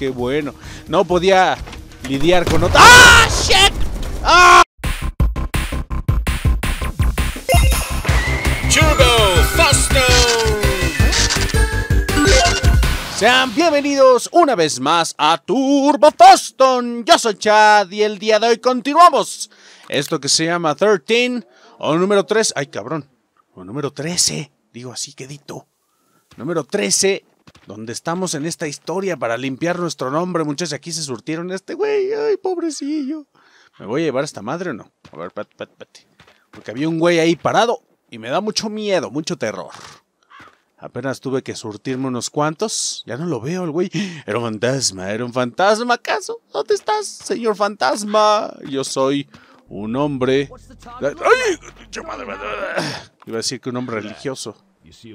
qué bueno. No podía lidiar con otra. ¡Ah, shit! ¡Ah! Turbo Fasto. Sean bienvenidos una vez más a Turbo Boston. Yo soy Chad y el día de hoy continuamos esto que se llama 13 o número 3. Ay, cabrón. O número 13. Digo así, quedito. Número 13. Donde estamos en esta historia para limpiar nuestro nombre. Muchachos, aquí se surtieron este güey. Ay, pobrecillo. ¿Me voy a llevar a esta madre o no? A ver, espérate, espérate, espérate. Porque había un güey ahí parado y me da mucho miedo, mucho terror. Apenas tuve que surtirme unos cuantos. Ya no lo veo, el güey. Era un fantasma, era un fantasma, ¿acaso? ¿Dónde estás, señor fantasma? Yo soy un hombre. ¡Ay! madre, madre! Iba a decir que un hombre religioso. You see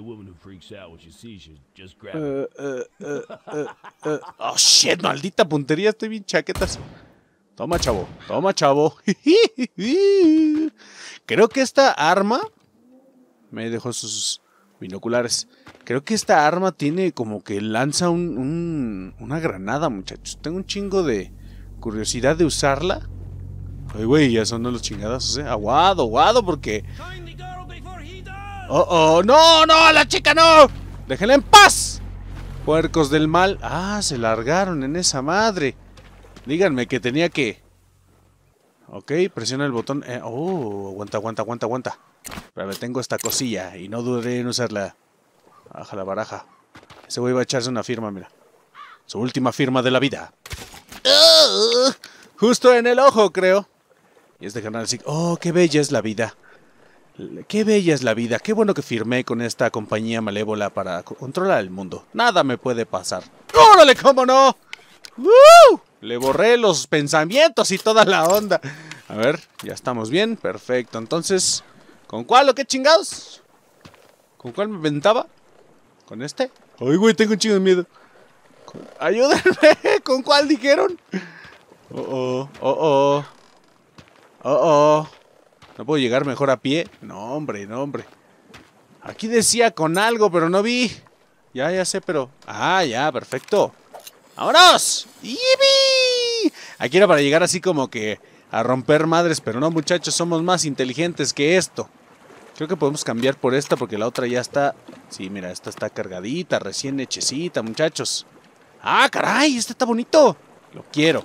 eh, eh, eh. Oh shit, maldita puntería, estoy bien chaquetas. Toma, chavo, toma, chavo. Creo que esta arma. Me dejó sus binoculares. Creo que esta arma tiene como que lanza un, un- una granada, muchachos. Tengo un chingo de curiosidad de usarla. Ay, güey, ya son los chingadazos, eh. Aguado, aguado, porque. Oh, oh, no, no, la chica no. Déjenla en paz. Puercos del mal. Ah, se largaron en esa madre. Díganme que tenía que. Ok, presiona el botón. Eh, oh, aguanta, aguanta, aguanta, aguanta. Pero tengo esta cosilla y no dudaré en usarla. Baja la baraja. Ese güey va a echarse una firma, mira. Su última firma de la vida. Justo en el ojo, creo. Y este canal. Oh, qué bella es la vida. Qué bella es la vida, qué bueno que firmé con esta compañía malévola para co- controlar el mundo. Nada me puede pasar. ¡Órale, cómo no! ¡Woo! Le borré los pensamientos y toda la onda. A ver, ya estamos bien, perfecto. Entonces, ¿con cuál o qué chingados? ¿Con cuál me inventaba? ¿Con este? Ay, güey, tengo un chingo de miedo. Ayúdenme, ¿con cuál dijeron? Oh, oh, oh, oh. Oh, oh. ¿No puedo llegar mejor a pie? No, hombre, no, hombre. Aquí decía con algo, pero no vi. Ya, ya sé, pero... Ah, ya, perfecto. ¡Vámonos! ¡Yipi! Aquí era para llegar así como que a romper madres, pero no, muchachos, somos más inteligentes que esto. Creo que podemos cambiar por esta porque la otra ya está... Sí, mira, esta está cargadita, recién hechecita, muchachos. ¡Ah, caray! Esta está bonito. Lo quiero.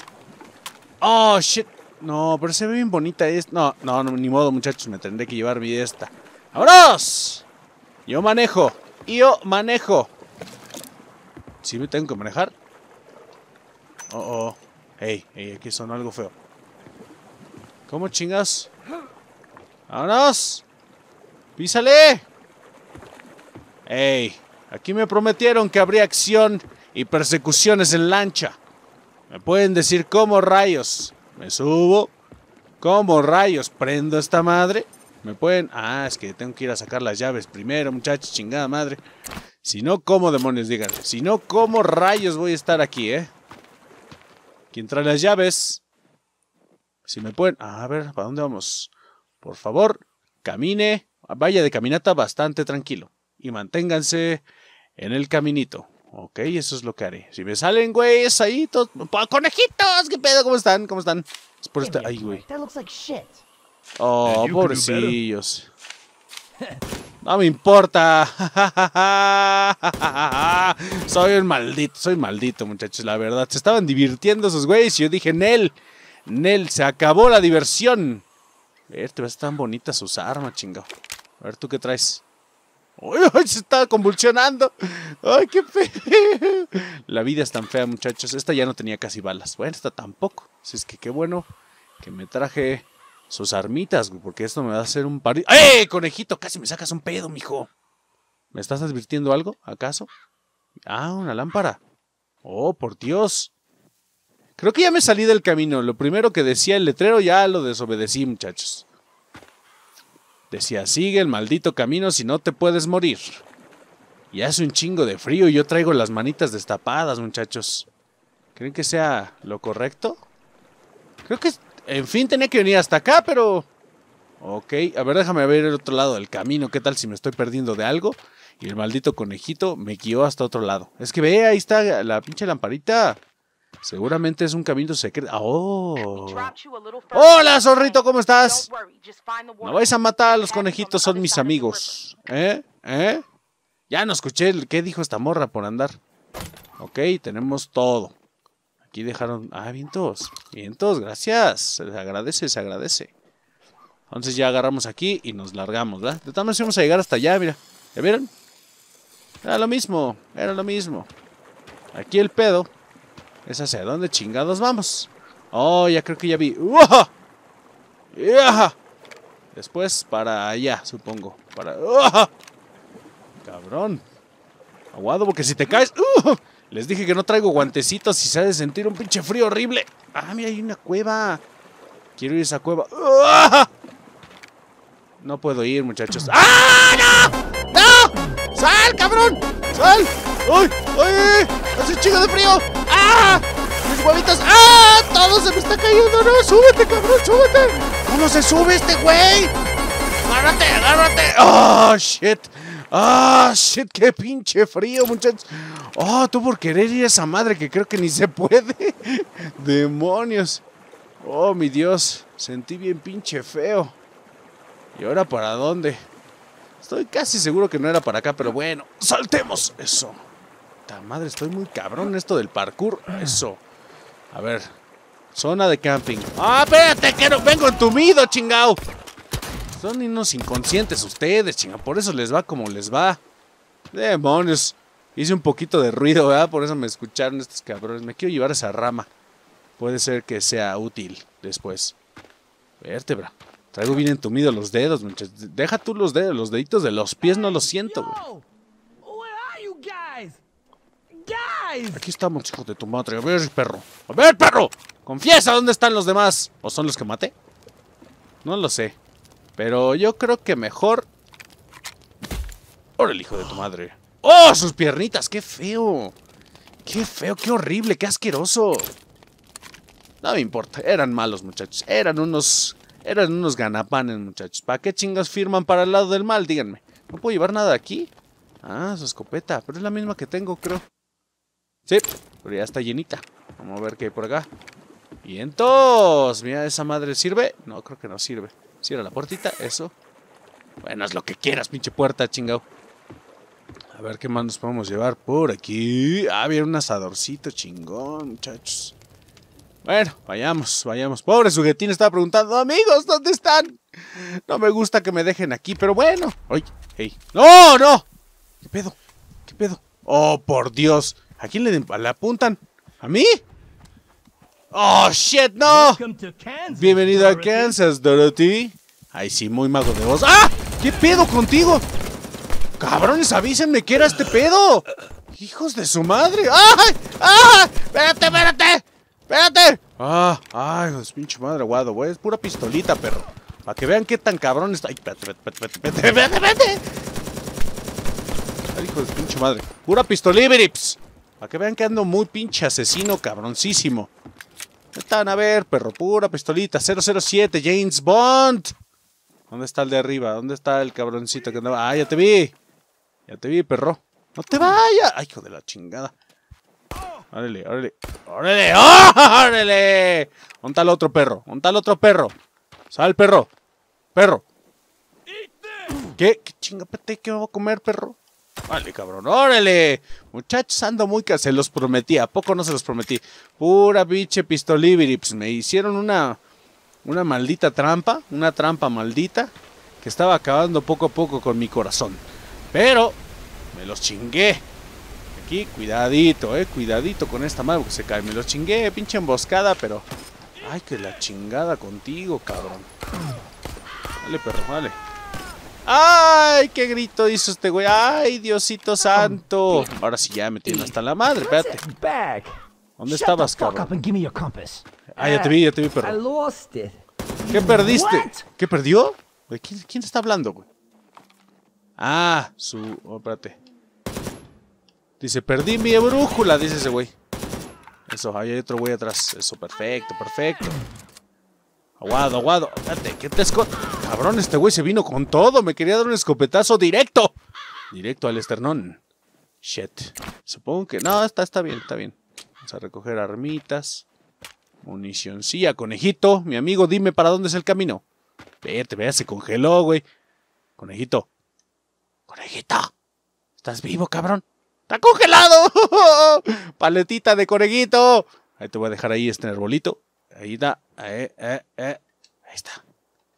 ¡Oh, shit! No, pero se ve bien bonita esta. No, no, no, ni modo, muchachos. Me tendré que llevar mi esta. ¡Vámonos! Yo manejo. Yo manejo. ¿Sí me tengo que manejar? Oh, oh. Hey, hey, aquí sonó algo feo. ¿Cómo chingas? ¡Vámonos! ¡Písale! ¡Ey! Aquí me prometieron que habría acción y persecuciones en lancha. ¿Me pueden decir cómo rayos? Me subo. ¿Cómo rayos prendo esta madre? ¿Me pueden...? Ah, es que tengo que ir a sacar las llaves primero, muchachos, chingada madre. Si no, ¿cómo demonios? Díganme. Si no, ¿cómo rayos voy a estar aquí, eh? ¿Quién trae las llaves? Si me pueden... A ver, ¿para dónde vamos? Por favor, camine. Vaya de caminata bastante tranquilo. Y manténganse en el caminito. Ok, eso es lo que haré. Si me salen güeyes ahí, todos... ¡Pa- ¡Conejitos! ¿Qué pedo? ¿Cómo están? ¿Cómo están? Es por este... Ay, güey. Oh, pobrecillos. No me importa. soy un maldito, soy maldito, muchachos, la verdad. Se estaban divirtiendo esos güeyes y yo dije, Nel, Nel, se acabó la diversión. A ver, te ves tan bonitas sus armas, chingado. A ver, ¿tú qué traes? ¡Uy, uy, se está convulsionando! ¡Ay, qué feo! La vida es tan fea, muchachos. Esta ya no tenía casi balas. Bueno, esta tampoco. Así es que qué bueno que me traje sus armitas, porque esto me va a hacer un par... ¡Eh, conejito! Casi me sacas un pedo, mijo. ¿Me estás advirtiendo algo, acaso? Ah, una lámpara. Oh, por Dios. Creo que ya me salí del camino. Lo primero que decía el letrero ya lo desobedecí, muchachos. Decía, sigue el maldito camino si no te puedes morir. Y hace un chingo de frío y yo traigo las manitas destapadas, muchachos. ¿Creen que sea lo correcto? Creo que, en fin, tenía que venir hasta acá, pero... Ok, a ver, déjame ver el otro lado del camino. ¿Qué tal si me estoy perdiendo de algo? Y el maldito conejito me guió hasta otro lado. Es que ve, ahí está la pinche lamparita. Seguramente es un camino secreto. ¡Oh! Hola, zorrito, ¿cómo estás? No vais a matar a los conejitos, son mis amigos. ¿Eh? ¿Eh? Ya no escuché el- qué dijo esta morra por andar. Ok, tenemos todo. Aquí dejaron... Ah, vientos. Vientos, gracias. Se les agradece, se agradece. Entonces ya agarramos aquí y nos largamos, ¿verdad? De todas maneras íbamos a llegar hasta allá, mira. ¿Ya vieron? Era lo mismo, era lo mismo. Aquí el pedo es hacia dónde chingados vamos. Oh, ya creo que ya vi. ¡Uah! ¡Yaja! Después para allá, supongo. Para. ¡Uah! Cabrón. Aguado, porque si te caes. ¡uh! Les dije que no traigo guantecitos y se ha de sentir un pinche frío horrible. Ah, mira, hay una cueva. Quiero ir a esa cueva. ¡Uah! No puedo ir, muchachos. ¡Ah, no! ¡No! ¡Sal, cabrón! ¡Sal! ¡Uy! ¡Uy! ¡Hace un chingo de frío! ¡Ah! ¡Mis huevitos! ¡Ah! ¡Todo se me está cayendo! ¡No! ¡Súbete, cabrón! ¡Súbete! ¿Cómo se sube este güey? ¡Agárrate! ¡Agárrate! ¡Oh, shit! ¡Ah, shit! ¡Qué pinche frío, muchachos! ¡Oh, tú por querer ir a esa madre que creo que ni se puede! ¡Demonios! ¡Oh, mi Dios! Sentí bien pinche feo. ¿Y ahora para dónde? Estoy casi seguro que no era para acá, pero bueno, saltemos. Eso. Madre, estoy muy cabrón esto del parkour. Eso. A ver. Zona de camping. ¡Ah, espérate! Que no vengo entumido, chingao! Son unos inconscientes ustedes, chingao. Por eso les va como les va. Demonios. Hice un poquito de ruido, ¿verdad? Por eso me escucharon estos cabrones. Me quiero llevar esa rama. Puede ser que sea útil después. Vértebra. Traigo bien entumidos los dedos, muchachos. Deja tú los dedos, los deditos de los pies no los siento, güey. Yo! Where are you guys? Aquí estamos, hijo de tu madre. A ver, perro. A ver, perro. Confiesa dónde están los demás. ¿O son los que maté? No lo sé. Pero yo creo que mejor. Ahora el hijo de tu madre. ¡Oh, sus piernitas! ¡Qué feo! ¡Qué feo, qué horrible, qué asqueroso! No me importa, eran malos muchachos. Eran unos. Eran unos ganapanes, muchachos. ¿Para qué chingas firman para el lado del mal? Díganme. ¿No puedo llevar nada aquí? Ah, su escopeta. Pero es la misma que tengo, creo. Sí, pero ya está llenita. Vamos a ver qué hay por acá. Vientos. Mira, esa madre sirve. No, creo que no sirve. Cierra la puertita, eso. Bueno, es lo que quieras, pinche puerta, chingao. A ver qué más nos podemos llevar por aquí. Ah, había un asadorcito chingón, muchachos. Bueno, vayamos, vayamos. Pobre sujetín estaba preguntando, amigos, ¿dónde están? No me gusta que me dejen aquí, pero bueno. Ay, hey. ¡No, no! ¿Qué pedo? ¿Qué pedo? Oh, por Dios. ¿A quién le, le apuntan? ¿A mí? ¡Oh, shit, no! Bienvenido a. Kansas, Dorothy. Ay, sí, muy mago de voz. ¡Ah! ¿Qué pedo contigo? Cabrones, avísenme qué era este pedo. Hijos de su madre. ¡Ay! ¡Ah! ¡Espérate, espérate! ¡Espérate! ¡Ah! ¡Ay, de pinche madre, guado, güey! Es pura pistolita, perro. Para que vean qué tan cabrón está. ¡Ay, espérate, espérate, espérate, espérate, espérate! Ay, hijo de pinche madre. Pura pistolíbrips. Para que vean que ando muy pinche asesino cabroncísimo. Están a ver, perro, pura pistolita. 007, James Bond. ¿Dónde está el de arriba? ¿Dónde está el cabroncito que andaba? Ah, ya te vi. Ya te vi, perro. No te vayas. Ay, hijo de la chingada. Órale, órale. ¡Órale! ¡Órale! ¿Dónde el otro perro? ¿Dónde el otro perro? Sal, perro. Perro. ¿Qué? ¿Qué chingapete? ¿Qué va a comer, perro? Vale, cabrón, órale. Muchachos, ando muy que se los prometí. ¿A poco no se los prometí? Pura biche pistolibirips. Me hicieron una, una maldita trampa. Una trampa maldita. Que estaba acabando poco a poco con mi corazón. Pero me los chingué. Aquí, cuidadito, eh. Cuidadito con esta madre porque se cae. Me los chingué, pinche emboscada, pero. Ay, que la chingada contigo, cabrón. Dale, perro, dale. ¡Ay! ¿Qué grito hizo este güey? ¡Ay, Diosito santo! Ahora sí ya me tiene hasta la madre, espérate. ¿Dónde estabas, cabrón? Ah, ya te vi, ya te vi, perro. ¿Qué perdiste? ¿Qué perdió? Güey, ¿quién, quién está hablando, güey? Ah, su... Oh, espérate. Dice, perdí mi brújula, dice ese güey. Eso, ahí hay otro güey atrás. Eso, perfecto, perfecto. Aguado, aguado. Espérate, ¿qué te esco... Cabrón, este güey se vino con todo. Me quería dar un escopetazo directo. Directo al esternón. Shit. Supongo que... No, está, está bien, está bien. Vamos a recoger armitas. Municioncilla, conejito. Mi amigo, dime para dónde es el camino. Vete, vea, se congeló, güey. Conejito. Conejito. ¿Estás vivo, cabrón? ¡Está congelado! Paletita de conejito. Ahí te voy a dejar ahí este arbolito. Ahí está. Eh, eh, eh. Ahí está.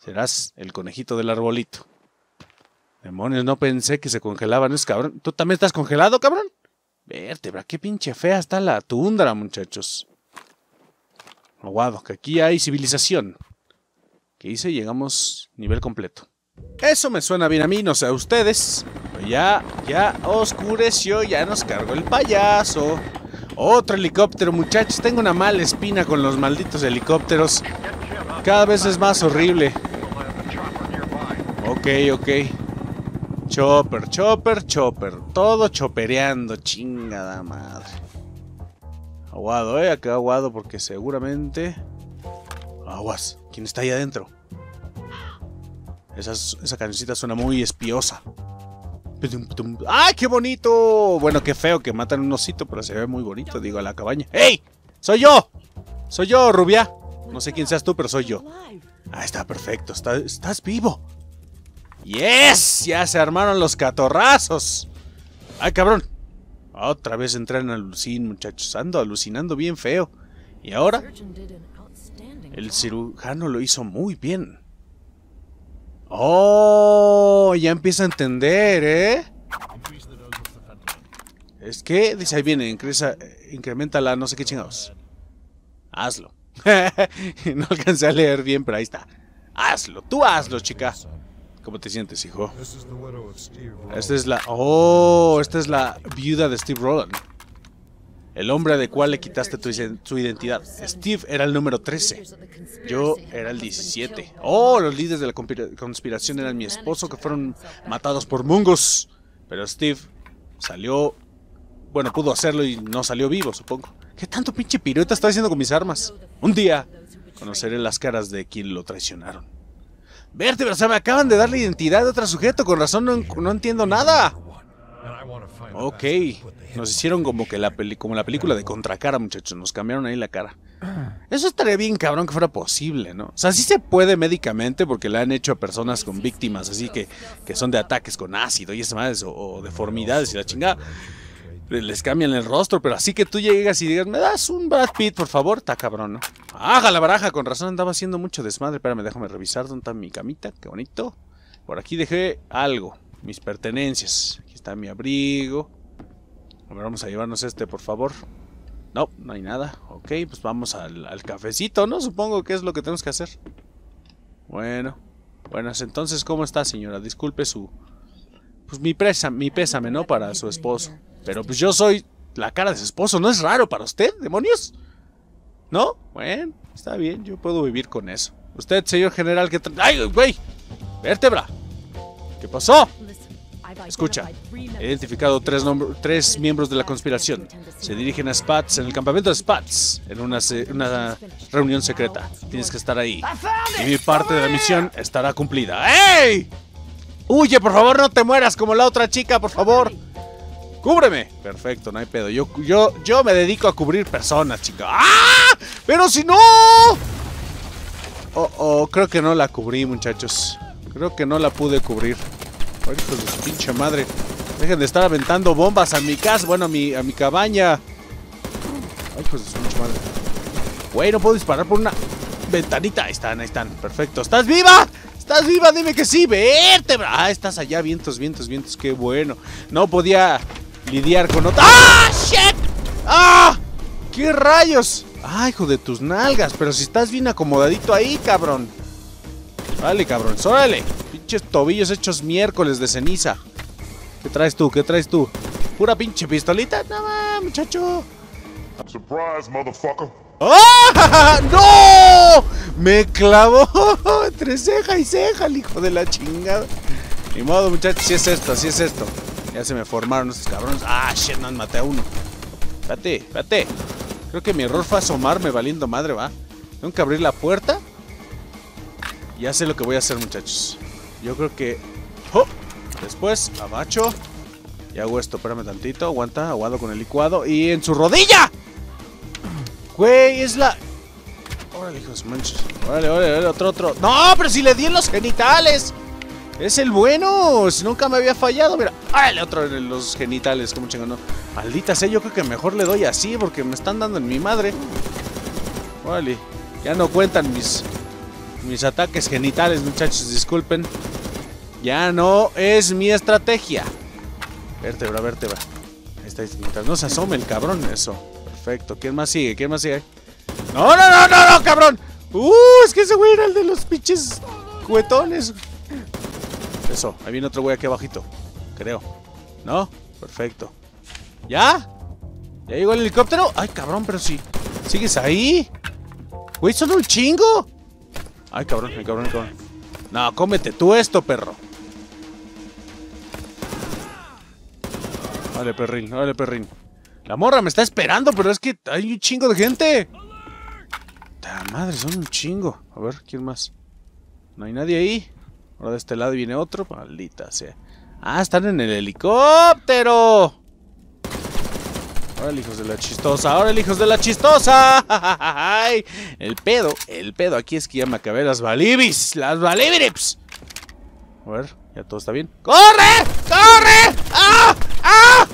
Serás el conejito del arbolito. Demonios, no pensé que se congelaban esos cabrón. ¿Tú también estás congelado, cabrón? Vértebra, qué pinche fea está la tundra, muchachos. Aguado, que aquí hay civilización. ¿Qué hice? Llegamos nivel completo. Eso me suena bien a mí, no sé a ustedes. Ya, ya oscureció, ya nos cargó el payaso. Otro helicóptero, muchachos. Tengo una mala espina con los malditos helicópteros. Cada vez es más horrible. Ok, ok. Chopper, chopper, chopper. Todo chopereando, chingada madre. Aguado, eh. Acá aguado porque seguramente. Aguas. ¿Quién está ahí adentro? Esa, esa suena muy espiosa. ¡Ay, qué bonito! Bueno, qué feo que matan un osito, pero se ve muy bonito, digo, a la cabaña. ¡Ey! ¡Soy yo! ¡Soy yo, rubia! No sé quién seas tú, pero soy yo. Ah, está perfecto. Está- estás vivo. ¡Yes! Ya se armaron los catorrazos. ¡Ay, cabrón! Otra vez entré en alucin, muchachos. Ando alucinando bien feo. Y ahora, el cirujano lo hizo muy bien. ¡Oh! Ya empiezo a entender, ¿eh? Es que, dice ahí viene, incresa- incrementa la no sé qué chingados. Hazlo. no alcancé a leer bien, pero ahí está. Hazlo, tú hazlo, chica. ¿Cómo te sientes, hijo? Esta es la... Oh, esta es la viuda de Steve Roland. El hombre de cual le quitaste tu, su identidad. Steve era el número 13. Yo era el 17. Oh, los líderes de la conspira- conspiración eran mi esposo que fueron matados por mungos. Pero Steve salió... Bueno, pudo hacerlo y no salió vivo, supongo. ¿Qué tanto pinche pirueta está haciendo con mis armas? Un día conoceré las caras de quien lo traicionaron. Vértebra, o sea, me acaban de dar la identidad de otro sujeto. Con razón no, no entiendo nada. Ok, nos hicieron como que la peli como la película de Contracara, muchachos, nos cambiaron ahí la cara. Eso estaría bien cabrón que fuera posible, ¿no? O sea, sí se puede médicamente porque le han hecho a personas con víctimas así que, que son de ataques con ácido y esas madres o, o deformidades y la chingada. Les cambian el rostro, pero así que tú llegas y digas, ¿me das un Brad Pitt, por favor? Está cabrón, ¿no? ¡Haga la baraja! Con razón andaba haciendo mucho desmadre. Espérame, déjame revisar dónde está mi camita. Qué bonito. Por aquí dejé algo. Mis pertenencias. Aquí está mi abrigo. A ver, vamos a llevarnos este, por favor. No, no hay nada. Ok, pues vamos al, cafecito, ¿no? Supongo que es lo que tenemos que hacer. Bueno. Buenas, entonces, ¿cómo está, señora? Disculpe su... Pues mi, mi pésame, ¿no? Para su esposo. Pero pues yo soy la cara de su esposo. ¿No es raro para usted, demonios? ¿No? Bueno, está bien. Yo puedo vivir con eso. Usted, señor general, que... ¡Ay, güey! ¡Vértebra! ¿Qué pasó? Escucha, he identificado tres, tres miembros de la conspiración. Se dirigen a Spats en el campamento de Spats, en una, una reunión secreta. Tienes que estar ahí. Y mi parte de la misión estará cumplida. ¡Ey! Huye, por favor, no te mueras como la otra chica, por favor. ¡Cúbreme! Perfecto, no hay pedo. Yo, yo, yo me dedico a cubrir personas, chica. ¡Ah! ¡Pero si no! Oh, oh, creo que no la cubrí, muchachos. Creo que no la pude cubrir. Hijos de su pinche madre. Dejen de estar aventando bombas a mi casa, bueno, a mi, a mi cabaña. Ay, de su pinche madre. Güey, no puedo disparar por una ventanita. Ahí están, ahí están. Perfecto. ¿Estás viva? ¿Estás viva? Dime que sí. Vértebra. Ah, estás allá. Vientos, vientos, vientos. Qué bueno. No podía lidiar con otra. ¡Ah! ¡Shit! ¡Ah! ¿Qué rayos? Ah, hijo de tus nalgas. Pero si estás bien acomodadito ahí, cabrón. Vale, cabrón. ¡Órale! Pinches tobillos hechos miércoles de ceniza. ¿Qué traes tú? ¿Qué traes tú? ¿Pura pinche pistolita? No, muchacho. Surprise, motherfucker. ¡Ah! ¡No! Me clavó entre ceja y ceja el hijo de la chingada. Ni modo, muchachos, si es esto, si es esto. Ya se me formaron estos cabrones. Ah, shit, no, maté a uno. Espérate, espérate. Creo que mi error fue asomarme valiendo madre, va. Tengo que abrir la puerta. Ya sé lo que voy a hacer, muchachos. Yo creo que. ¡Oh! Después, abacho. Y hago esto, espérame tantito. Aguanta, aguado con el licuado. Y en su rodilla. Güey, es la... Órale, hijos manches. Órale, órale, órale, otro, otro. No, pero si le di en los genitales. Es el bueno. Nunca me había fallado. Mira, órale, otro en los genitales. Como chingón. Maldita sea, yo creo que mejor le doy así porque me están dando en mi madre. Órale. Ya no cuentan mis, mis ataques genitales, muchachos. Disculpen. Ya no es mi estrategia. Vértebra, vértebra. Ahí está, mientras no se asome el cabrón. Eso. Perfecto. ¿Quién más sigue? ¿Quién más sigue? No, no, no, no, no, cabrón. Uh, es que ese güey era el de los pinches cuetones. Eso, ahí viene otro güey aquí abajito. Creo. ¿No? Perfecto. ¿Ya? ¿Ya llegó el helicóptero? Ay, cabrón, pero sí. ¿Sigues ahí? Güey, son un chingo. Ay, cabrón, ay, cabrón, cabrón. No, cómete tú esto, perro. Vale, perrín, vale, perrín. La morra me está esperando, pero es que hay un chingo de gente. Ta madre, son un chingo. A ver, ¿quién más? No hay nadie ahí. Ahora de este lado viene otro. Maldita sea. Ah, están en el helicóptero. Ahora hijos de la chistosa. Ahora hijos de la chistosa. Ay, el pedo, el pedo. Aquí es que ya me acabé las balibis. Las balibirips. A ver, ya todo está bien. ¡Corre! ¡Corre! ¡Ah! ¡Ah!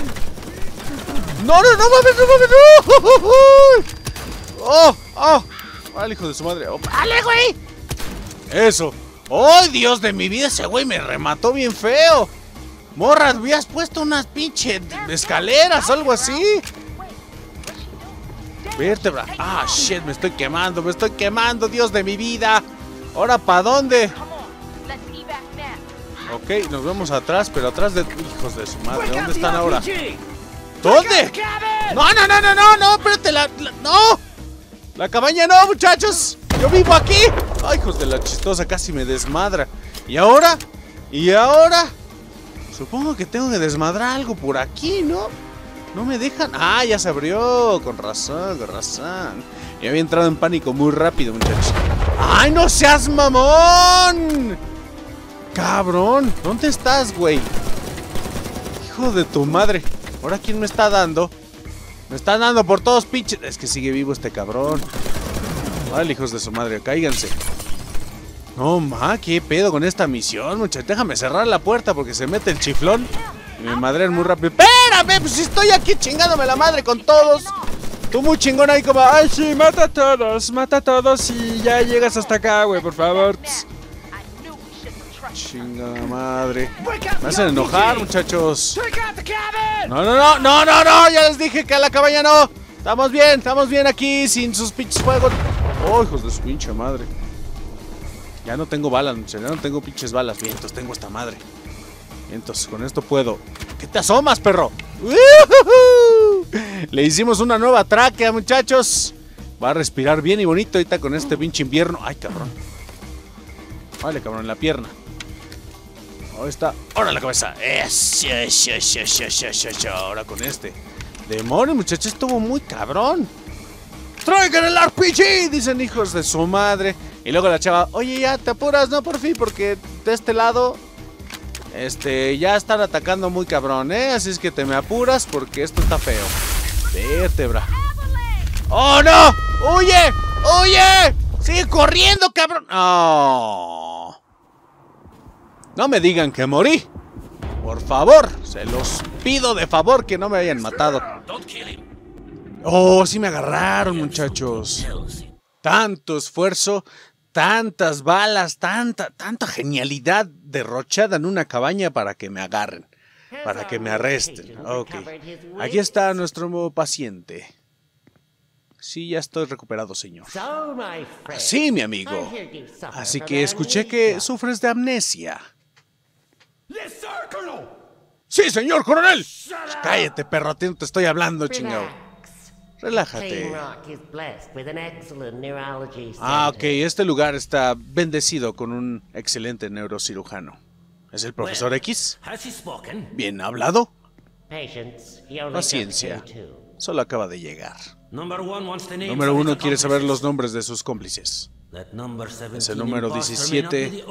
¡No, no, no mames, no mames! ¡Oh! ¡Oh! ¡Vale, hijo de su madre! ¡Oh, ¡Vale, güey! Eso. ¡Oh, Dios de mi vida! Ese güey me remató bien feo. Morra, hubieras puesto unas pinche escaleras algo así. Vértebra. Ah, shit, me estoy quemando, me estoy quemando, Dios de mi vida. ¿Ahora para dónde? Ok, nos vemos atrás, pero atrás de... Hijos de su madre, ¿dónde están ahora? ¿Dónde? No, no, no, no, no, no, espérate, la, la- no. La cabaña no, muchachos. Yo vivo aquí. Ay, hijos de la chistosa, casi me desmadra. ¿Y ahora? ¿Y ahora? Supongo que tengo que desmadrar algo por aquí, ¿no? No me dejan. Ah, ya se abrió. Con razón, con razón. Y había entrado en pánico muy rápido, muchachos. ¡Ay, no seas mamón! Cabrón, ¿dónde estás, güey? Hijo de tu madre. ¿Ahora quién me está dando? Me están dando por todos pinches. Es que sigue vivo este cabrón. Vale, hijos de su madre, cáiganse. No, ma, qué pedo con esta misión, muchachos. Déjame cerrar la puerta porque se mete el chiflón. Y me madrean muy rápido. ¡Espérame! Pues si estoy aquí chingándome la madre con todos. Tú muy chingón ahí como, ay, sí, mata a todos, mata a todos y ya llegas hasta acá, güey, por favor. Tss, Chingada madre. Me hacen enojar, muchachos. No, no, no, no, no, no, ya les dije que a la cabaña no. Estamos bien, estamos bien aquí, sin sus pinches fuegos. Oh, hijos de su pinche madre. Ya no tengo balas, muchachos, ya no tengo pinches balas. Bien, entonces tengo esta madre. Entonces con esto puedo. ¿Qué te asomas, perro? Le hicimos una nueva tráquea, muchachos. Va a respirar bien y bonito ahorita con este pinche invierno. Ay, cabrón. Vale, cabrón, en la pierna. Ahora está. Ahora la cabeza. Ahora con este. Demonios, muchachos, estuvo muy cabrón. ¡Traigan el RPG! Dicen hijos de su madre. Y luego la chava, oye, ya te apuras, ¿no? Por fin, porque de este lado. Este, ya están atacando muy cabrón, ¿eh? Así es que te me apuras porque esto está feo. Vértebra. ¡Oh, no! ¡Huye! ¡Huye! ¡Sigue corriendo, cabrón! ¡Oh! No me digan que morí. Por favor, se los pido de favor que no me hayan matado. Oh, sí me agarraron, muchachos. Tanto esfuerzo, tantas balas, tanta, tanta genialidad derrochada en una cabaña para que me agarren, para que me arresten. Ok. Aquí está nuestro nuevo paciente. Sí, ya estoy recuperado, señor. Sí, mi amigo. Así que escuché que sufres de amnesia. Sí, señor coronel. Cállate, perro, a ti no te estoy hablando, chingado. Relájate. Ah, ok, este lugar está bendecido con un excelente neurocirujano. ¿Es el profesor X? Bien hablado. Paciencia. Solo acaba de llegar. Número uno quiere saber los nombres de sus cómplices. Ese número 17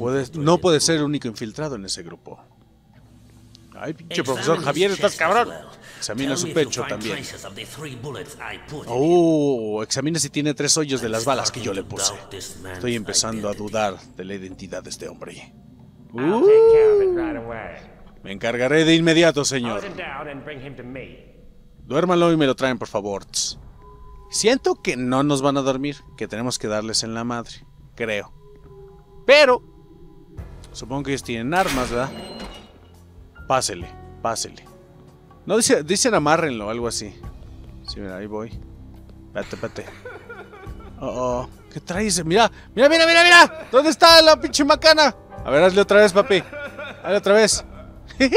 puede- no puede ser el único infiltrado en ese grupo. Ay, pinche profesor Javier, estás cabrón. Examina su pecho también. Oh, examina si tiene tres hoyos de las balas que yo le puse. Estoy empezando a dudar de la identidad de este hombre. Away. Me encargaré de inmediato, señor. Duérmalo y me lo traen, por favor. Siento que no nos van a dormir, que tenemos que darles en la madre. Creo. Pero... Supongo que ellos tienen armas, ¿verdad? Pásele, pásele. No, dice, dicen amárrenlo, algo así. Sí, mira, ahí voy. Espérate, espérate. Oh, oh. ¿Qué traes? Mira, mira, mira, mira, mira. ¿Dónde está la pinche macana? A ver, hazle otra vez, papi. Hazle otra vez.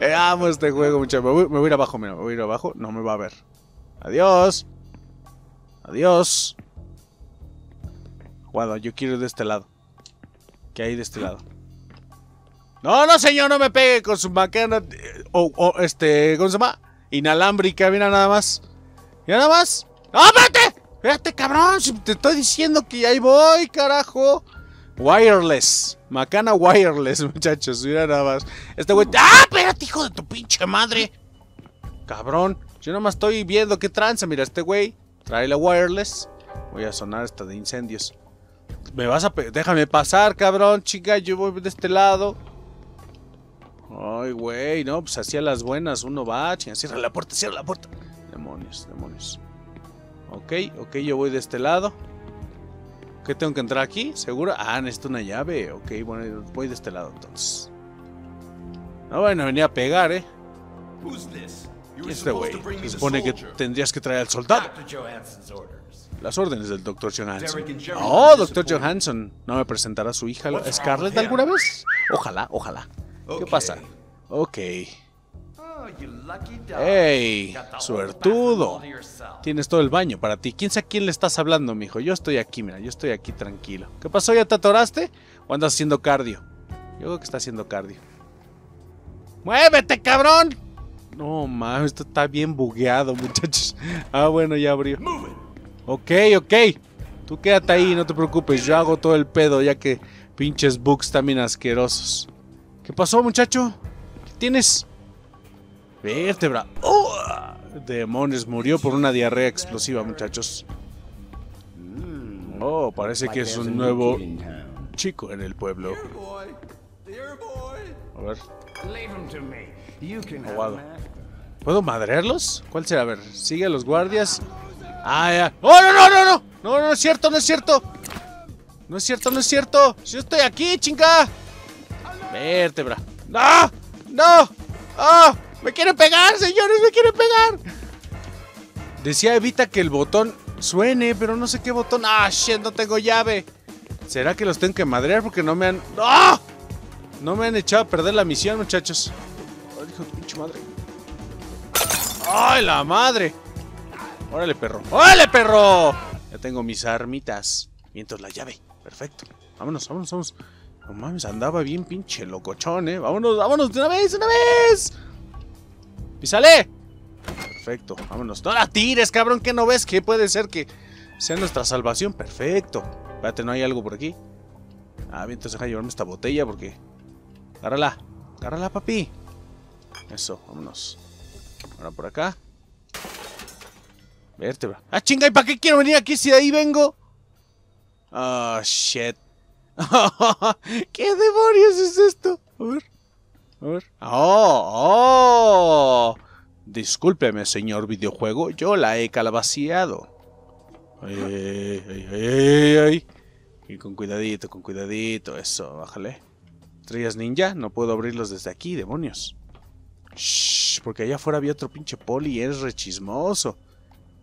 Eh, Amo este juego, muchachos. Me, voy- a ir abajo, mira, me voy a ir abajo. No me va a ver. Adiós. Adiós. Guado, yo quiero ir de este lado. ¿Qué hay de este lado? No, no, señor, no me pegue con su macana. eh, O, o, este, ¿cómo se llama? Inalámbrica, mira nada más. Mira nada más. ¡No, espérate! Espérate, cabrón. te estoy diciendo que ahí voy, carajo. Wireless. Macana wireless, muchachos. Mira nada más. Este güey. ¡Ah! Espérate, hijo de tu pinche madre. Cabrón. Yo nada más estoy viendo qué tranza. Mira, este güey. Trae la wireless. Voy a sonar esta de incendios. Me vas a. Déjame pasar, cabrón, chica. Yo voy de este lado. Ay, güey, no, pues así a las buenas uno va, chinga, cierra la puerta, cierra la puerta. Demonios, demonios. Ok, ok, yo voy de este lado. ¿Qué tengo que entrar aquí? ¿Seguro? Ah, necesito una llave. Ok, bueno, voy de este lado entonces. No van a venir a pegar, ¿eh? Este güey. Se supone que tendrías que traer al soldado. Las órdenes del Dr. Johansson. Oh, Dr. Johansson. ¿No me presentará a su hija Scarlett alguna vez? Ojalá, ojalá. ¿Qué pasa? Ok. Oh. ¡Ey! ¡Suertudo! Tienes todo el baño para ti. ¿Quién sabe a quién le estás hablando, mijo? Yo estoy aquí, mira, yo estoy aquí tranquilo. ¿Qué pasó? ¿Ya te atoraste? ¿O andas haciendo cardio? Yo creo que está haciendo cardio. ¡Muévete, cabrón! No, mames, esto está bien bugueado, muchachos. Ah, bueno, ya abrió. Ok, ok. Tú quédate ahí, no te preocupes. Yo hago todo el pedo, ya que pinches bugs también asquerosos. ¿Qué pasó, muchacho? ¿Qué tienes? Vértebra. ¡Oh! Demonios, murió por una diarrea explosiva, muchachos. Oh, parece que es un nuevo chico en el pueblo. A ver, Aguado. ¿puedo madrearlos? ¿Cuál será? A ver, sigue a los guardias. Ah, ya. ¡Oh, no, no, no, no! No, no es cierto, no es cierto. No es cierto, no es cierto. Yo estoy aquí, chinga. Vértebra. ¡No! ¡No! ¡Ah! ¡Me quieren pegar, señores! ¡Me quieren pegar! Decía evita que el botón suene, pero no sé qué botón. ¡Ah, shit! No tengo llave. ¿Será que los tengo que madrear porque no me han. ¡Ah! No me han echado a perder la misión, muchachos. Madre. ¡Ay, la madre! Órale, perro. ¡Órale, perro! Ya tengo mis armitas. Mientras la llave. Perfecto. Vámonos, vámonos, vámonos. No mames, andaba bien pinche locochón, eh. Vámonos, vámonos de una vez, de una vez. ¡Písale! Perfecto, vámonos. No la tires, cabrón, que no ves que puede ser que sea nuestra salvación. Perfecto. Espérate, ¿no hay algo por aquí? Ah, bien, entonces deja llevarme esta botella porque... Agárrala, agárrala, papi. Eso, vámonos. Ahora por acá. Vértebra. Ah, chinga, ¿y para qué quiero venir aquí si de ahí vengo? Ah, shit. ¿Qué demonios es esto? A ver. A ver. Oh, oh. Discúlpeme, señor videojuego. Yo la he calabaciado. Ay, ay, ay, ay. Y con cuidadito, con cuidadito. Eso, bájale. Estrellas ninja. No puedo abrirlos desde aquí, demonios. Shh, porque allá afuera había otro pinche poli y es rechismoso.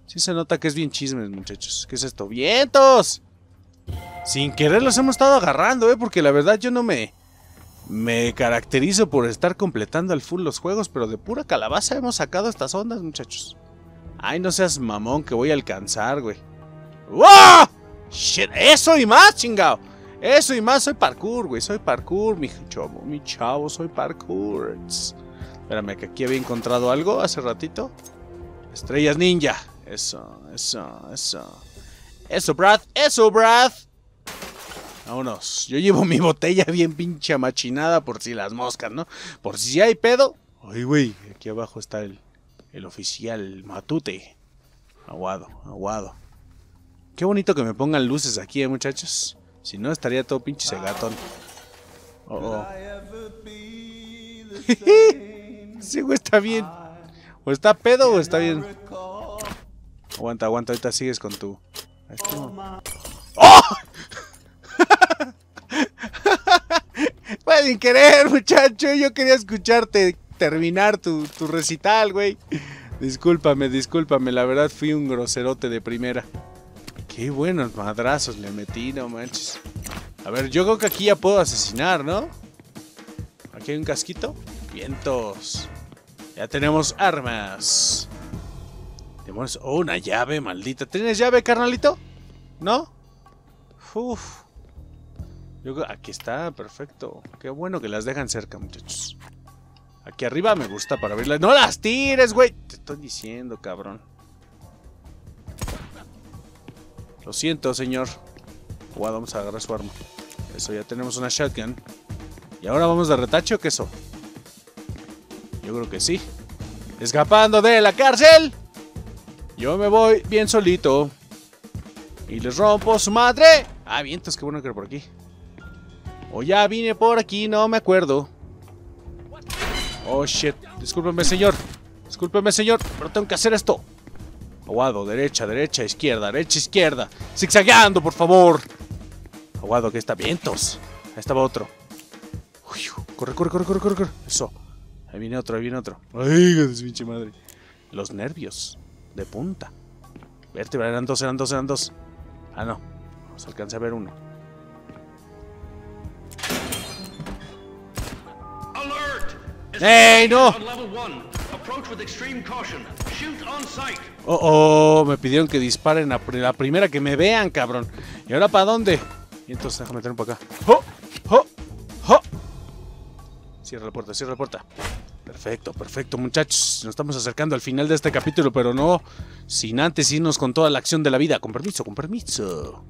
Sí se nota que es bien chismes, muchachos. ¿Qué es esto? ¡Vientos! Sin querer los hemos estado agarrando, ¿eh? Porque la verdad yo no me... Me caracterizo por estar completando al full los juegos, pero de pura calabaza hemos sacado estas ondas, muchachos. Ay, no seas mamón que voy a alcanzar, güey. ¡Wow! Shit, eso y más, chingao. Eso y más, soy parkour, güey. Soy parkour, mi chavo, mi chavo, soy parkour. Espérame, que aquí había encontrado algo hace ratito. Estrellas ninja. Eso, eso, eso. Eso, Brad, eso, Brad. Vámonos. Yo llevo mi botella bien pinche machinada por si las moscas, ¿no? Por si hay pedo. Ay, güey, aquí abajo está el, el oficial Matute. Aguado, aguado. Qué bonito que me pongan luces aquí, ¿eh, muchachos? Si no, estaría todo pinche segatón. Oh, oh. Sí, güey, está bien. O está pedo o está bien. Aguanta, aguanta, ahorita sigues con tu... ¡Oh! Fue sin querer, muchacho. Yo quería escucharte terminar tu, tu recital, güey. Discúlpame, discúlpame. La verdad fui un groserote de primera. Qué buenos madrazos le metí, no manches. A ver, yo creo que aquí ya puedo asesinar, ¿no? Aquí hay un casquito. Vientos. Ya tenemos armas. Tenemos oh, una llave, maldita. ¿Tienes llave, carnalito? ¿No? Uf. Aquí está, perfecto. Qué bueno que las dejan cerca, muchachos. Aquí arriba me gusta para abrirlas. ¡No las tires, güey! Te estoy diciendo, cabrón. Lo siento, señor. Guau, vamos a agarrar su arma. Eso, ya tenemos una shotgun. ¿Y ahora vamos de retache o qué eso? Yo creo que sí. Escapando de la cárcel. Yo me voy bien solito. Y les rompo su madre. Ah, vientos, qué bueno que era por aquí. O ya vine por aquí, no me acuerdo. Oh, shit. Discúlpeme, señor. Discúlpeme, señor, pero tengo que hacer esto. Aguado, derecha, derecha, izquierda, derecha, izquierda. Zigzagueando, por favor. Aguado, aquí está. Vientos. Ahí estaba otro. Corre, corre, corre, corre, corre, corre. Eso. Ahí viene otro, ahí viene otro. Ay, pinche madre. Los nervios. De punta. Vértebra, eran dos, eran dos, eran dos. Ah, no. Nos alcancé a ver uno. On sight. Oh, oh, me pidieron que disparen a la primera que me vean, cabrón. ¿Y ahora para dónde? Y entonces déjame meterme para acá. ¡Oh! ¡Oh! ¡Oh! Cierra la puerta, cierra la puerta. Perfecto, perfecto, muchachos. Nos estamos acercando al final de este capítulo, pero no sin antes irnos con toda la acción de la vida. Con permiso, con permiso.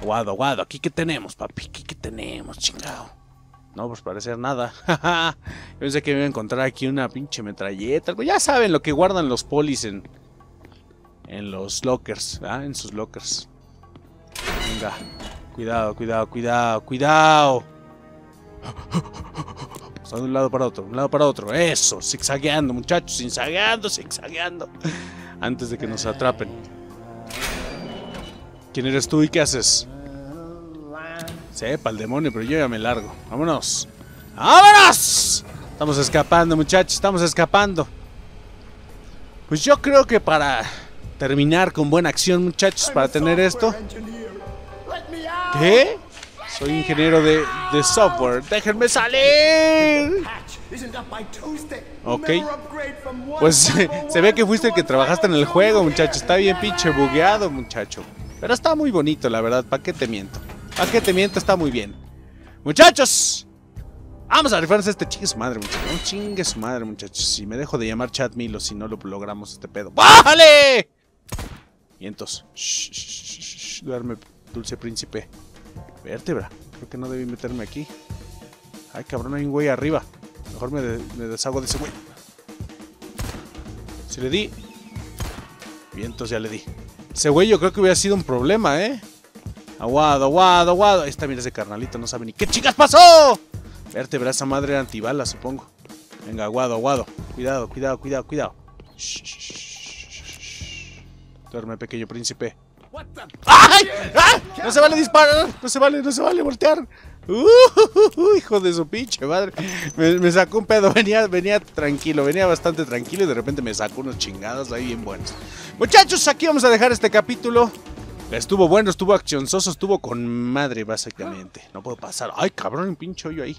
Aguado, aguado. ¿Aquí qué tenemos, papi? ¿Aquí qué tenemos, chingado? No, pues parecer nada. Yo pensé que me iba a encontrar aquí una pinche metralleta. Ya saben lo que guardan los polis en, en los lockers, ¿ah? En sus lockers. Venga. Cuidado, cuidado, cuidado, cuidado. O sea, de un lado para otro, de un lado para otro. Eso, zigzagueando, muchachos, zigzagueando, zigzagueando. Antes de que nos atrapen. ¿Quién eres tú y qué haces? Sepa el demonio, pero yo ya me largo. Vámonos. ¡Vámonos! Estamos escapando, muchachos, estamos escapando. Pues yo creo que para terminar con buena acción, muchachos, para tener esto. ¿Qué? Soy ingeniero de, de software. ¡Déjenme salir! Ok. Pues se ve que fuiste el que trabajaste en el juego, muchacho. Está bien pinche bugueado, muchacho. Pero está muy bonito, la verdad. ¿Para qué te miento? ¿Para qué te miento? Está muy bien. Muchachos, vamos a rifarnos a este chingue su madre, muchachos. No chingue madre, muchachos. Si me dejo de llamar Chat Milo, si no lo logramos este pedo. ¡Bájale! Shh, shh, shh, shh, shh. Duerme, dulce príncipe. Vértebra. Creo que no debí meterme aquí. Ay, cabrón, hay un güey arriba. Mejor me, de- me deshago de ese güey. Si le di. Vientos, ya le di. Ese güey yo creo que hubiera sido un problema, ¿eh? Aguado, aguado, aguado. Ahí está, mira ese carnalito, no sabe ni qué chicas pasó. Vértebra, esa madre era antibalas, supongo. Venga, aguado, aguado. Cuidado, cuidado, cuidado, cuidado. Duerme, pequeño príncipe. ¡Ay! ¡Ah! No se vale disparar, no se vale, no se vale voltear. Uh, hijo de su pinche madre. Me, me sacó un pedo, venía, venía tranquilo, venía bastante tranquilo y de repente me sacó unos chingados ahí bien buenos. Muchachos, aquí vamos a dejar este capítulo. Estuvo bueno, estuvo accionzoso, estuvo con madre básicamente. No puedo pasar. Ay, cabrón, un pinche hoyo ahí.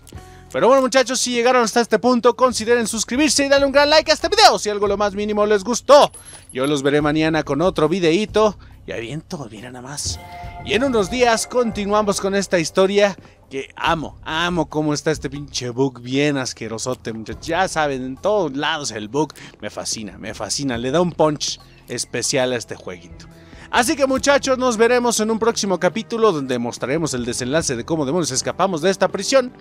Pero bueno, muchachos, si llegaron hasta este punto, consideren suscribirse y darle un gran like a este video si algo lo más mínimo les gustó. Yo los veré mañana con otro videíto. Y aviento, mira nada más. Y en unos días continuamos con esta historia que amo, amo cómo está este pinche bug bien asquerosote, muchachos. Ya saben, en todos lados el bug me fascina, me fascina. Le da un punch especial a este jueguito. Así que muchachos, nos veremos en un próximo capítulo donde mostraremos el desenlace de cómo demonios escapamos de esta prisión.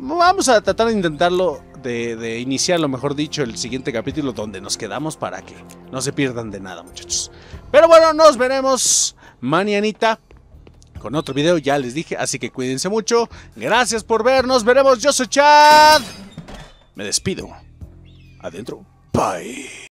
Vamos a tratar de intentarlo, de, de iniciarlo, mejor dicho, el siguiente capítulo donde nos quedamos para que no se pierdan de nada, muchachos. Pero bueno, nos veremos mañanita con otro video, ya les dije, así que cuídense mucho. Gracias por vernos, veremos, yo soy Chad. Me despido. Adentro. Bye.